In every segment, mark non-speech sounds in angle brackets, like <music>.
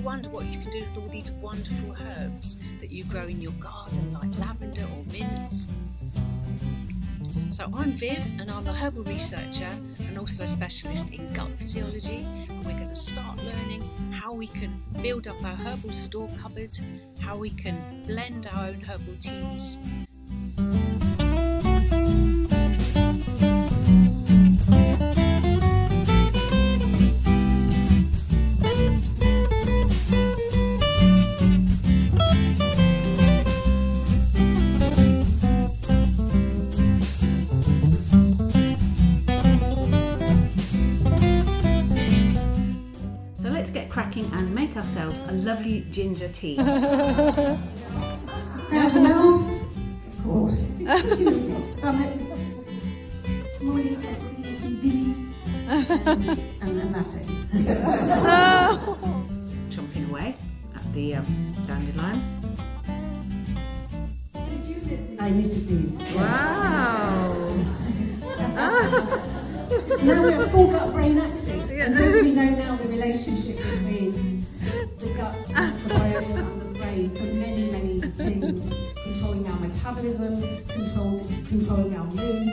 wonderful herbs that you grow in your garden, like lavender or mint. So I'm Viv, and I'm a herbal researcher and also a specialist in gut physiology. And we're going to start learning how we can build up our herbal store cupboard, how we can blend our own herbal teas. Get cracking and make ourselves a lovely ginger tea. <laughs> Out mouth, of course. Opportunity, stomach, small intestines, and and, and then that's it. Chomping away at the um, dandelion. I knitted these. Wow! So <laughs> now we have full gut brain axis. And don't we know now the relationship between the gut, the microbiota, and the brain for many, many things, controlling our metabolism, control, controlling our mood.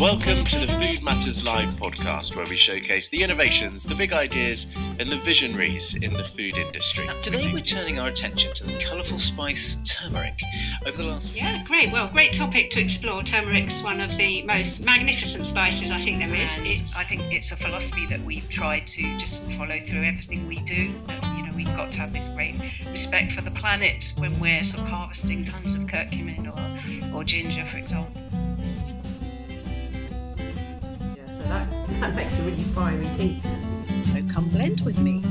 Welcome to the Food Matters Live podcast, where we showcase the innovations, the big ideas, and the visionaries in the food industry. Today, we're turning our attention to the colourful spice turmeric. Over the last Yeah, great. Well, great topic to explore. Turmeric's one of the most magnificent spices I think there is. And It's I think it's a philosophy that we've tried to just follow through everything we do. That, you know, we've got to have this great respect for the planet when we're sort of harvesting tons of curcumin or, or ginger, for example. That makes a really fiery tea. So come blend with me.